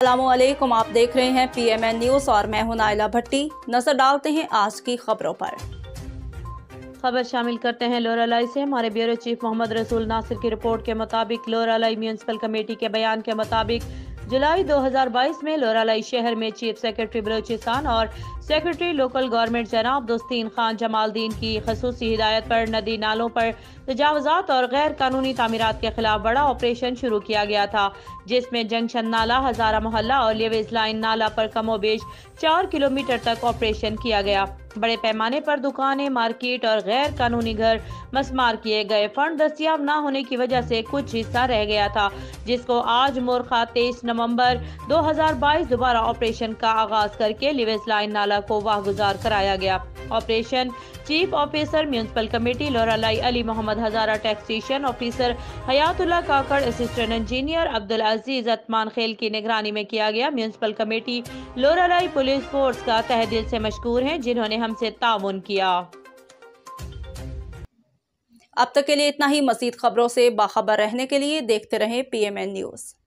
असलकुम आप देख रहे हैं पीएमएन न्यूज़ और मैं हूँ नायला भट्टी। नज़र डालते हैं आज की खबरों पर। खबर शामिल करते हैं लोरालाई से। हमारे ब्यूरो चीफ मोहम्मद रसूल नासिर की रिपोर्ट के मुताबिक लोरालाई म्यूनसिपल कमेटी के बयान के मुताबिक जुलाई 2022 में लोरालाई शहर में चीफ सेक्रेटरी बलोचिस्तान और सेक्रेटरी लोकल गवर्नमेंट जनाब दोस्तीन खान जमालदीन की खसूसी हिदायत पर नदी नालों पर तजावजात और गैर कानूनी तमीरत के खिलाफ बड़ा ऑपरेशन शुरू किया गया था, जिसमें जंक्शन नाला, हजारा मोहल्ला और लेवेज लाइन नाला पर कमोबेश चार किलोमीटर तक ऑपरेशन किया गया। बड़े पैमाने पर दुकानें, मार्केट और गैर कानूनी घर मसमार किए गए। फंड दस्तियाब न होने की वजह से कुछ हिस्सा रह गया था, जिसको आज मोरखा तेईस नवंबर 2022 दोबारा ऑपरेशन का आगाज़ करके लिवेज लाइन नाला को वाहगुजार कराया गया। Operation chief officer municipal committee Loralai Ali Mohammad Hazara taxation officer Hayatullah Kakar, assistant engineer Abdul Aziz Utman Khel की निगरानी में किया गया। Municipal committee Loralai police force का तह दिल से मशहूर है, जिन्होंने हमसे ताउन किया। अब तक के लिए इतना ही। मजीद खबरों से बाखबर रहने के लिए देखते रहें पीएमएन न्यूज़